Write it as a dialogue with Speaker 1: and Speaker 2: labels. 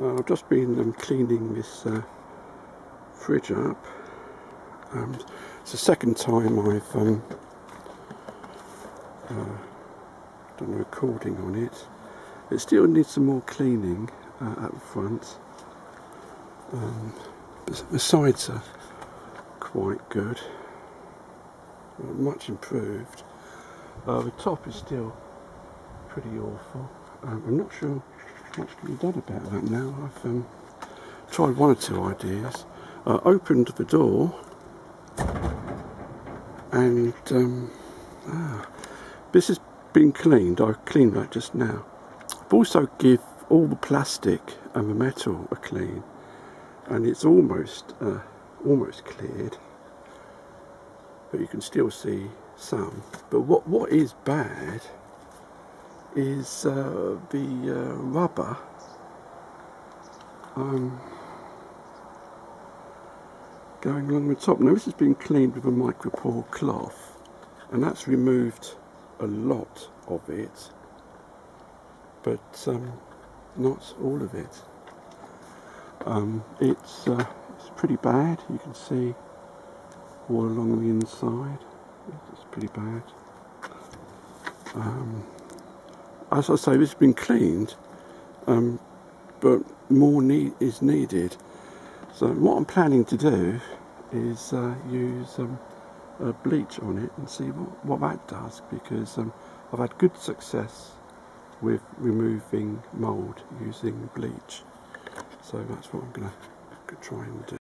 Speaker 1: Uh, I've just been um, cleaning this uh, fridge up. Um, it's the second time I've um, uh, done a recording on it. It still needs some more cleaning uh, at the front. Um, the sides are quite good, much improved. Uh, the top is still pretty awful. Um, I'm not sure what can done about that now. I've um, tried one or two ideas. Uh, opened the door and um, ah, this has been cleaned. I cleaned that just now. I've also give all the plastic and the metal a clean and it's almost uh, almost cleared but you can still see some but what what is bad is uh, the uh, rubber um, going along the top. Now this has been cleaned with a micropore cloth and that's removed a lot of it but um, not all of it. Um, it's, uh, it's pretty bad, you can see all along the inside, it's pretty bad. Um, as I say, this has been cleaned, um, but more need is needed. So what I'm planning to do is uh, use um, bleach on it and see what, what that does because um, I've had good success with removing mould using bleach. So that's what I'm going to try and do.